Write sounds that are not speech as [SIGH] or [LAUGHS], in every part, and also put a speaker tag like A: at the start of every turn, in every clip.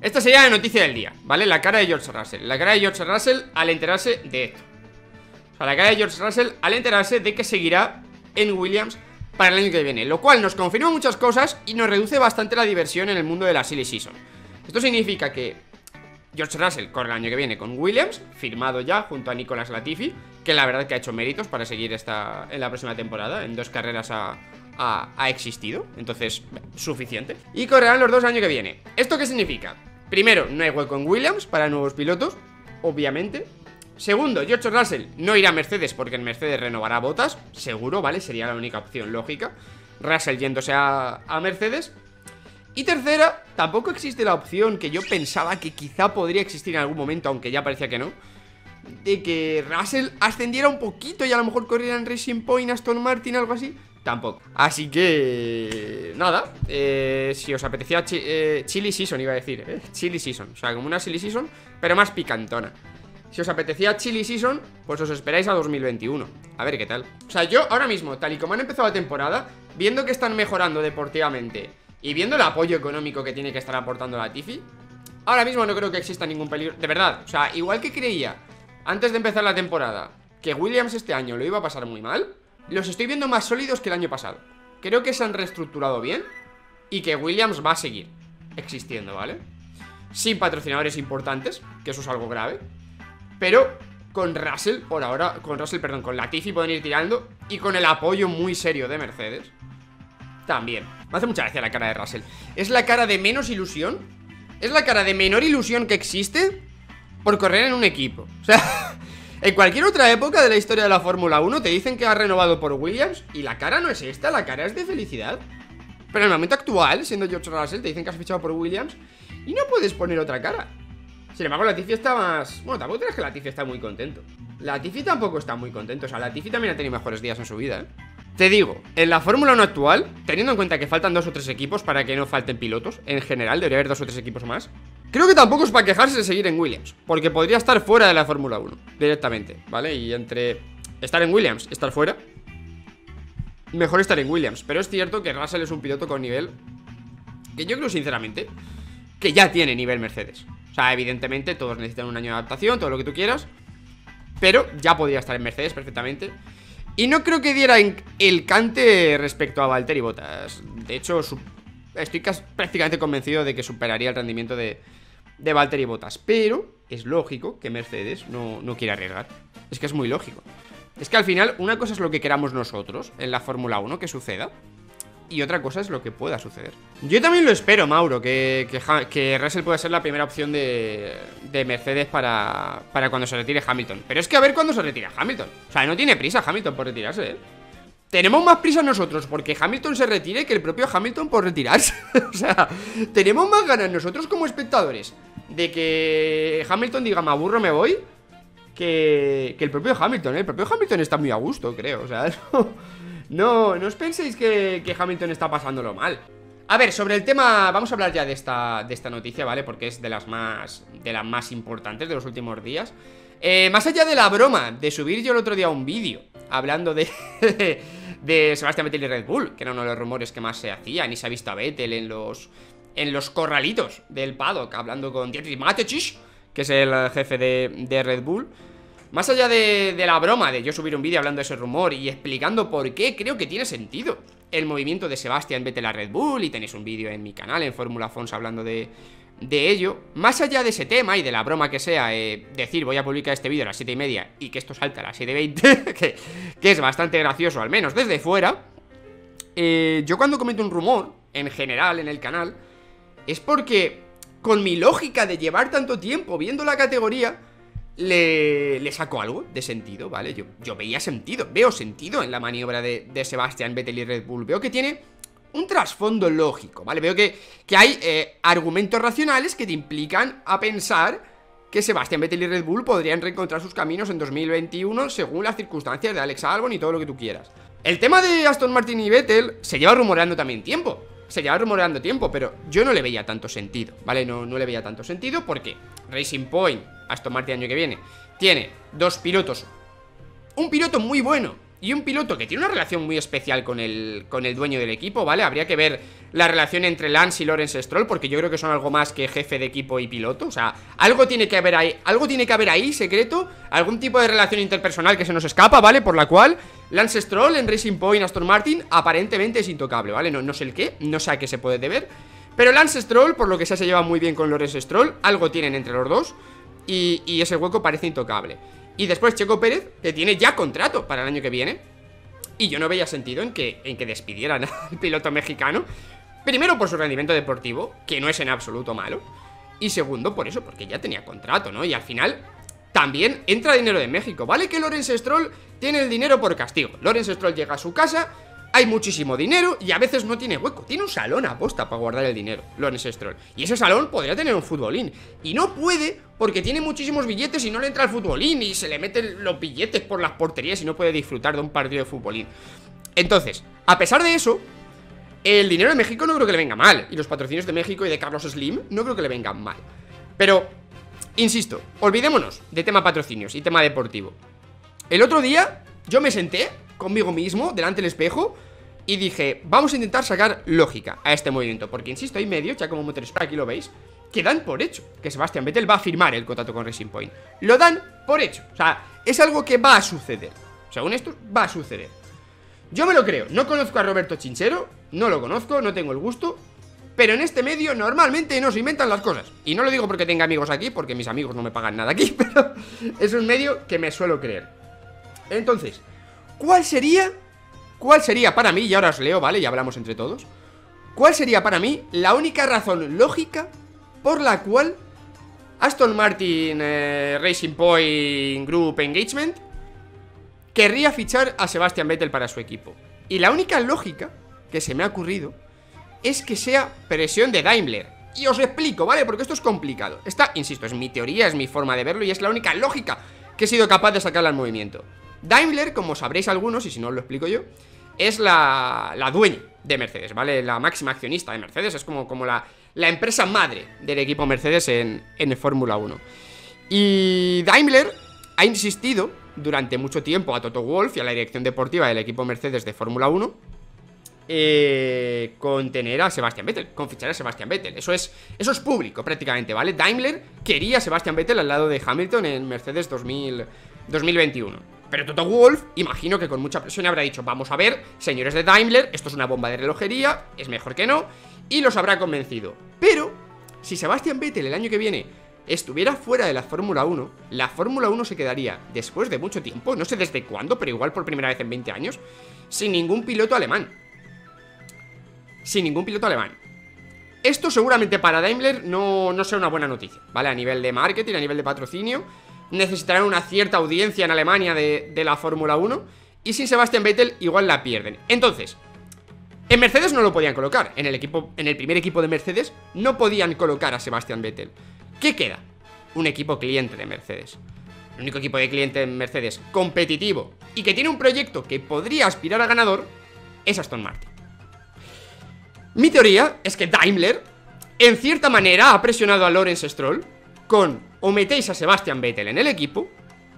A: Esta sería la noticia del día, ¿vale? La cara de George Russell La cara de George Russell al enterarse de esto O sea, la cara de George Russell al enterarse de que seguirá en Williams para el año que viene Lo cual nos confirma muchas cosas y nos reduce bastante la diversión en el mundo de la silly season Esto significa que George Russell corre el año que viene con Williams, firmado ya junto a Nicolas Latifi, que la verdad que ha hecho méritos para seguir esta, en la próxima temporada. En dos carreras ha, existido, entonces suficiente. Y correrán los dos el año que viene. ¿Esto qué significa? Primero, no hay hueco en Williams para nuevos pilotos, obviamente. Segundo, George Russell no irá a Mercedes porque en Mercedes renovará botas, seguro, ¿vale? Sería la única opción lógica. Russell yéndose a, a Mercedes. Y tercera, tampoco existe la opción que yo pensaba que quizá podría existir en algún momento, aunque ya parecía que no, de que Russell ascendiera un poquito y a lo mejor corriera en Racing Point, Aston Martin, algo así. Tampoco. Así que... Nada. Eh, si os apetecía eh, Chili Season, iba a decir. Eh, chili Season. O sea, como una Chili Season, pero más picantona. Si os apetecía Chili Season, pues os esperáis a 2021. A ver qué tal. O sea, yo ahora mismo, tal y como han empezado la temporada, viendo que están mejorando deportivamente y viendo el apoyo económico que tiene que estar aportando la Tifi, ahora mismo no creo que exista ningún peligro. De verdad, o sea, igual que creía antes de empezar la temporada que Williams este año lo iba a pasar muy mal, los estoy viendo más sólidos que el año pasado. Creo que se han reestructurado bien y que Williams va a seguir existiendo, ¿vale? Sin patrocinadores importantes, que eso es algo grave, pero con Russell, por ahora, con Russell, perdón, con Latifi pueden ir tirando y con el apoyo muy serio de Mercedes también. Me hace mucha gracia la cara de Russell. Es la cara de menos ilusión, es la cara de menor ilusión que existe por correr en un equipo. O sea, [LAUGHS] en cualquier otra época de la historia de la Fórmula 1 te dicen que ha renovado por Williams y la cara no es esta, la cara es de felicidad. Pero en el momento actual, siendo George Russell, te dicen que has fichado por Williams y no puedes poner otra cara. Sin embargo, Latifi está más... Bueno, tampoco crees que Latifi está muy contento. Latifi tampoco está muy contento. O sea, Latifi también ha tenido mejores días en su vida, ¿eh? Te digo, en la Fórmula 1 actual, teniendo en cuenta que faltan dos o tres equipos para que no falten pilotos, en general debería haber dos o tres equipos más, creo que tampoco es para quejarse de seguir en Williams, porque podría estar fuera de la Fórmula 1, directamente, ¿vale? Y entre estar en Williams, estar fuera, mejor estar en Williams. Pero es cierto que Russell es un piloto con nivel que yo creo sinceramente que ya tiene nivel Mercedes. O sea, evidentemente todos necesitan un año de adaptación, todo lo que tú quieras, pero ya podría estar en Mercedes perfectamente. Y no creo que diera el cante respecto a Valtteri Bottas. De hecho, estoy prácticamente convencido de que superaría el rendimiento de, de Valtteri Bottas. Pero es lógico que Mercedes no, no quiera arriesgar. Es que es muy lógico. Es que al final, una cosa es lo que queramos nosotros en la Fórmula 1 que suceda y otra cosa es lo que pueda suceder. Yo también lo espero, Mauro, que, que, Russell pueda ser la primera opción de, de Mercedes para, para, cuando se retire Hamilton. Pero es que a ver cuándo se retira Hamilton. O sea, no tiene prisa Hamilton por retirarse, ¿eh? Tenemos más prisa nosotros porque Hamilton se retire que el propio Hamilton por retirarse. [LAUGHS] o sea, tenemos más ganas nosotros como espectadores de que Hamilton diga, me aburro, me voy, que, que el propio Hamilton, ¿eh? El propio Hamilton está muy a gusto, creo. O sea, [LAUGHS] no, no os penséis que, Hamilton está pasándolo mal. A ver, sobre el tema, vamos a hablar ya de esta, de esta noticia, ¿vale? Porque es de las más, de las más importantes de los últimos días. Eh, más allá de la broma de subir yo el otro día un vídeo hablando de, [LAUGHS] de Sebastián Vettel y Red Bull, que era uno de los rumores que más se hacían, y se ha visto a Vettel en los, en los corralitos del paddock, hablando con Dietrich Mateschitz, que es el jefe de, de Red Bull. Más allá de, la broma de yo subir un vídeo hablando de ese rumor y explicando por qué creo que tiene sentido el movimiento de Sebastián Vettel a Red Bull y tenéis un vídeo en mi canal en Fórmula Fons hablando de, de ello, más allá de ese tema y de la broma que sea, eh, decir voy a publicar este vídeo a las 7 y media y que esto salta a las 7.20, [LAUGHS] que, que es bastante gracioso, al menos desde fuera, eh, yo cuando comento un rumor, en general en el canal, es porque con mi lógica de llevar tanto tiempo viendo la categoría, le, le sacó algo de sentido, ¿vale? Yo, yo veía sentido, veo sentido en la maniobra de, de Sebastián Vettel y Red Bull. Veo que tiene un trasfondo lógico, ¿vale? Veo que, que hay eh, argumentos racionales que te implican a pensar que Sebastián Vettel y Red Bull podrían reencontrar sus caminos en 2021 según las circunstancias de Alex Albon y todo lo que tú quieras. El tema de Aston Martin y Vettel se lleva rumoreando también tiempo. Se lleva rumoreando tiempo, pero yo no le veía tanto sentido, ¿vale? No, no le veía tanto sentido porque Racing Point Aston Martin año que viene, tiene dos pilotos. Un piloto muy bueno y un piloto que tiene una relación muy especial con el, con el dueño del equipo, ¿vale? Habría que ver la relación entre Lance y Lawrence Stroll, porque yo creo que son algo más que jefe de equipo y piloto. O sea, algo tiene que haber ahí, algo tiene que haber ahí, secreto, algún tipo de relación interpersonal que se nos escapa, ¿vale? Por la cual Lance Stroll en Racing Point Aston Martin aparentemente es intocable, ¿vale? No, no sé el qué, no sé a qué se puede deber. Pero Lance Stroll, por lo que sea, se lleva muy bien con Lawrence Stroll, algo tienen entre los dos, y, y ese hueco parece intocable. Y después Checo Pérez, que tiene ya contrato para el año que viene. Y yo no veía sentido en que, en que despidieran [LAUGHS] al piloto mexicano. Primero por su rendimiento deportivo, que no es en absoluto malo. Y segundo por eso, porque ya tenía contrato, ¿no? Y al final también entra dinero de México. Vale que Lorenz Stroll tiene el dinero por castigo. Lorenz Stroll llega a su casa, hay muchísimo dinero y a veces no tiene hueco. Tiene un salón a posta para guardar el dinero, Lorenz Stroll. Y ese salón podría tener un futbolín. Y no puede porque tiene muchísimos billetes y no le entra el futbolín y se le meten los billetes por las porterías y no puede disfrutar de un partido de futbolín. Entonces, a pesar de eso, el dinero de México no creo que le venga mal. Y los patrocinios de México y de Carlos Slim no creo que le vengan mal. Pero, insisto, olvidémonos de tema patrocinios y tema deportivo. El otro día yo me senté conmigo mismo delante del espejo y dije, vamos a intentar sacar lógica a este movimiento. Porque, insisto, hay medios, ya como Motorsport aquí lo veis, que dan por hecho que Sebastián Vettel va a firmar el contrato con Racing Point. Lo dan por hecho. O sea, es algo que va a suceder. Según esto, va a suceder. Yo me lo creo. No conozco a Roberto Chinchero, no lo conozco, no tengo el gusto. Pero en este medio normalmente no se inventan las cosas. Y no lo digo porque tenga amigos aquí, porque mis amigos no me pagan nada aquí, [LAUGHS] pero es un medio que me suelo creer. Entonces, ¿cuál sería? ¿Cuál sería para mí? Y ahora os leo, ¿vale? Y hablamos entre todos. ¿Cuál sería para mí la única razón lógica por la cual Aston Martin eh, Racing Point Group Engagement querría fichar a Sebastian Vettel para su equipo? Y la única lógica que se me ha ocurrido es que sea presión de Daimler. Y os explico, ¿vale? Porque esto es complicado. Esta, insisto, es mi teoría, es mi forma de verlo y es la única lógica que he sido capaz de sacarla al movimiento. Daimler, como sabréis algunos, y si no os lo explico yo, es la, la dueña de Mercedes, ¿vale? La máxima accionista de Mercedes, es como, como la, la empresa madre del equipo Mercedes en, en Fórmula 1. Y Daimler ha insistido durante mucho tiempo a Toto Wolff y a la dirección deportiva del equipo Mercedes de Fórmula 1 eh, con tener a Sebastian Vettel, con fichar a Sebastian Vettel. Eso es, eso es público prácticamente, ¿vale? Daimler quería a Sebastian Vettel al lado de Hamilton en Mercedes 2000, 2021. Pero Toto Wolff, imagino que con mucha presión habrá dicho, vamos a ver, señores de Daimler, esto es una bomba de relojería, es mejor que no, y los habrá convencido. Pero, si Sebastian Vettel el año que viene estuviera fuera de la Fórmula 1, la Fórmula 1 se quedaría, después de mucho tiempo, no sé desde cuándo, pero igual por primera vez en 20 años, sin ningún piloto alemán. Sin ningún piloto alemán. Esto seguramente para Daimler no, no sea una buena noticia, ¿vale? A nivel de marketing, a nivel de patrocinio, necesitarán una cierta audiencia en Alemania de, de la Fórmula 1, y sin Sebastian Vettel igual la pierden. Entonces, en Mercedes no lo podían colocar. En el equipo, en el primer equipo de Mercedes no podían colocar a Sebastian Vettel. ¿Qué queda? Un equipo cliente de Mercedes. El único equipo de cliente en Mercedes competitivo y que tiene un proyecto que podría aspirar a ganador es Aston Martin. Mi teoría es que Daimler, en cierta manera, ha presionado a Lawrence Stroll con o metéis a Sebastian Vettel en el equipo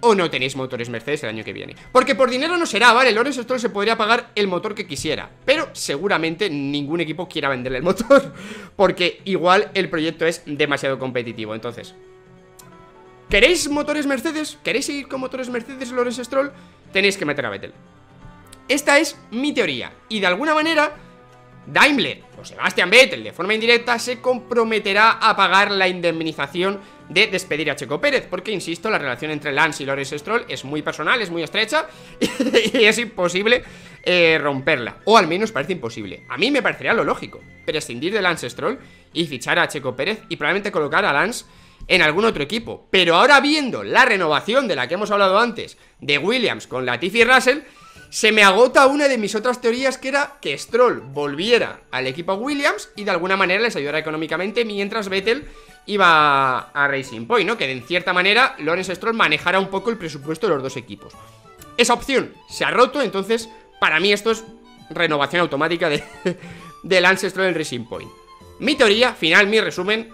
A: o no tenéis motores Mercedes el año que viene. Porque por dinero no será, ¿vale? Lawrence Stroll se podría pagar el motor que quisiera, pero seguramente ningún equipo quiera venderle el motor, [LAUGHS] porque igual el proyecto es demasiado competitivo. Entonces, ¿queréis motores Mercedes? ¿Queréis seguir con motores Mercedes Lawrence Stroll? Tenéis que meter a Vettel. Esta es mi teoría, y de alguna manera... Daimler o Sebastian Vettel de forma indirecta se comprometerá a pagar la indemnización de despedir a Checo Pérez, porque insisto, la relación entre Lance y Lawrence Stroll es muy personal, es muy estrecha [LAUGHS] y es imposible eh, romperla, o al menos parece imposible. A mí me parecería lo lógico, prescindir de Lance Stroll y fichar a Checo Pérez y probablemente colocar a Lance en algún otro equipo. Pero ahora viendo la renovación de la que hemos hablado antes de Williams con Latifi y Russell, se me agota una de mis otras teorías que era que Stroll volviera al equipo Williams y de alguna manera les ayudara económicamente mientras Vettel iba a Racing Point, ¿no? Que de cierta manera Lawrence Stroll manejara un poco el presupuesto de los dos equipos. Esa opción se ha roto, entonces para mí esto es renovación automática de, [LAUGHS] de Lance Stroll en Racing Point. Mi teoría, final, mi resumen,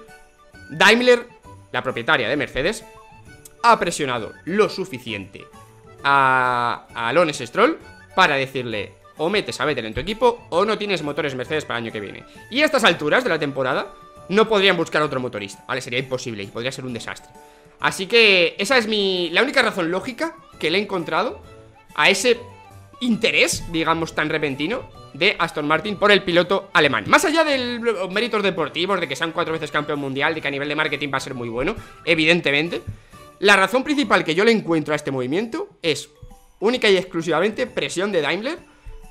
A: Daimler, la propietaria de Mercedes, ha presionado lo suficiente a, a Lawrence Stroll para decirle o metes a Vettel en tu equipo o no tienes motores Mercedes para el año que viene. Y a estas alturas de la temporada no podrían buscar otro motorista, ¿vale? Sería imposible y podría ser un desastre. Así que esa es mi... la única razón lógica que le he encontrado a ese interés, digamos, tan repentino de Aston Martin por el piloto alemán. Más allá de los méritos deportivos, de que sean cuatro veces campeón mundial, de que a nivel de marketing va a ser muy bueno, evidentemente, la razón principal que yo le encuentro a este movimiento es única y exclusivamente presión de Daimler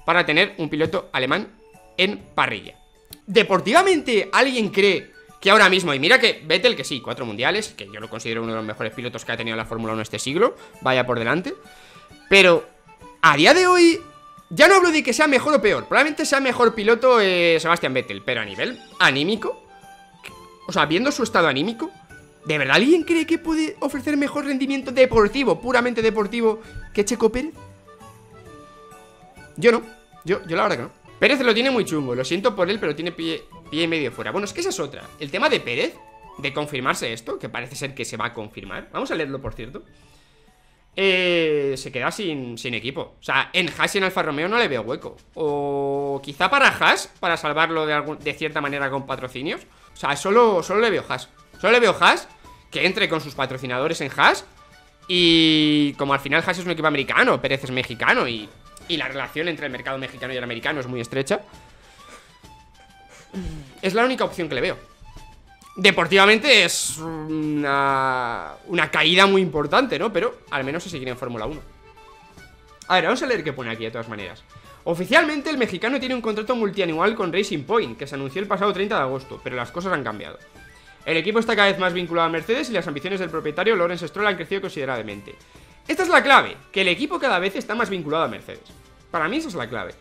A: para tener un piloto alemán en parrilla. Deportivamente, ¿alguien cree que ahora mismo, y mira que Vettel, que sí, cuatro mundiales, que yo lo considero uno de los mejores pilotos que ha tenido la Fórmula 1 este siglo, vaya por delante, pero a día de hoy, ya no hablo de que sea mejor o peor, probablemente sea mejor piloto eh, Sebastián Vettel, pero a nivel anímico, o sea, viendo su estado anímico, ¿de verdad alguien cree que puede ofrecer mejor rendimiento deportivo, puramente deportivo, que Checo Pérez? Yo no, yo, yo la verdad que no. Pérez lo tiene muy chungo, lo siento por él, pero tiene pie, y medio fuera. Bueno, es que esa es otra. El tema de Pérez, de confirmarse esto, que parece ser que se va a confirmar. Vamos a leerlo, por cierto. Eh, se queda sin, sin, equipo. O sea, en Haas y en Alfa Romeo no le veo hueco. O quizá para Haas, para salvarlo de, de cierta manera con patrocinios. O sea, solo, solo le veo Haas. Solo le veo Haas que entre con sus patrocinadores en Haas. Y como al final Haas es un equipo americano, Pérez es mexicano y y la relación entre el mercado mexicano y el americano es muy estrecha, es la única opción que le veo. Deportivamente es una, una caída muy importante, ¿no? Pero al menos se seguirá en Fórmula 1. A ver, vamos a leer qué pone aquí de todas maneras. Oficialmente el mexicano tiene un contrato multianual con Racing Point, que se anunció el pasado 30 de agosto, pero las cosas han cambiado. El equipo está cada vez más vinculado a Mercedes y las ambiciones del propietario Lawrence Stroll han crecido considerablemente. Esta es la clave, que el equipo cada vez está más vinculado a Mercedes. Para mí esa es la clave.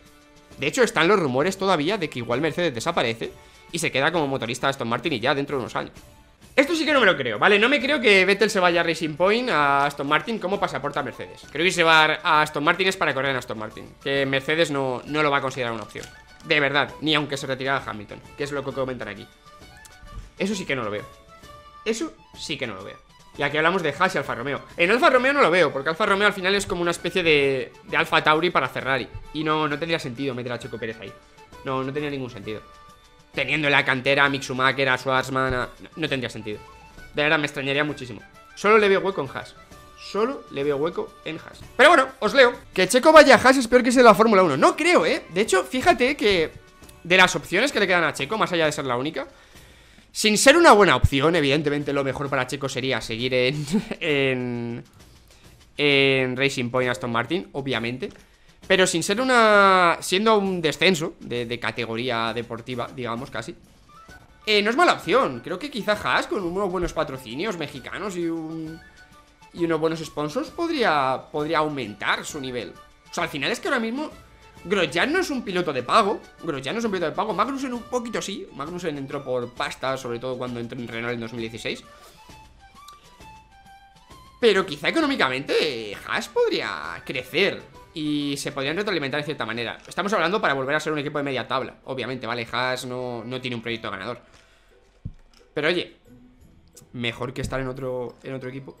A: De hecho, están los rumores todavía de que igual Mercedes desaparece y se queda como motorista Aston Martin y ya dentro de unos años. Esto sí que no me lo creo, ¿vale? No me creo que Vettel se vaya a Racing Point a Aston Martin como pasaporte a Mercedes. Creo que se va a Aston Martin es para correr en Aston Martin. Que Mercedes no, no lo va a considerar una opción. De verdad, ni aunque se retirara Hamilton, que es lo que comentan aquí. Eso sí que no lo veo. Eso sí que no lo veo. Y aquí hablamos de Haas y Alfa Romeo. En Alfa Romeo no lo veo, porque Alfa Romeo al final es como una especie de, de Alfa Tauri para Ferrari. Y no, no tendría sentido meter a Checo Pérez ahí. No, no tenía ningún sentido. Teniendo en la cantera a Mick Schumacher, a Schwarzman, no, tendría sentido. De verdad, me extrañaría muchísimo. Solo le veo hueco en Haas. Solo le veo hueco en Haas. Pero bueno, os leo. Que Checo vaya a Haas es peor que sea la Fórmula 1. No creo, ¿eh? De hecho, fíjate que de las opciones que le quedan a Checo, más allá de ser la única, sin ser una buena opción, evidentemente lo mejor para Checo sería seguir en, [LAUGHS] en, en Racing Point Aston Martin, obviamente. Pero sin ser una... siendo un descenso de, categoría deportiva, digamos, casi. Eh, no es mala opción. Creo que quizá Haas con unos buenos patrocinios mexicanos y un... Y unos buenos sponsors podría, podría aumentar su nivel. O sea, al final es que ahora mismo Grosjean no es un piloto de pago. Grosjean no es un piloto de pago. Magnussen un poquito sí. Magnussen entró por pasta, sobre todo cuando entró en Renault en 2016. Pero quizá económicamente Haas podría crecer y se podrían retroalimentar de cierta manera. Estamos hablando para volver a ser un equipo de media tabla. Obviamente, ¿vale? Haas no, no tiene un proyecto ganador. Pero oye, mejor que estar en otro, en otro equipo.